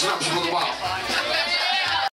serdecznie nam the while.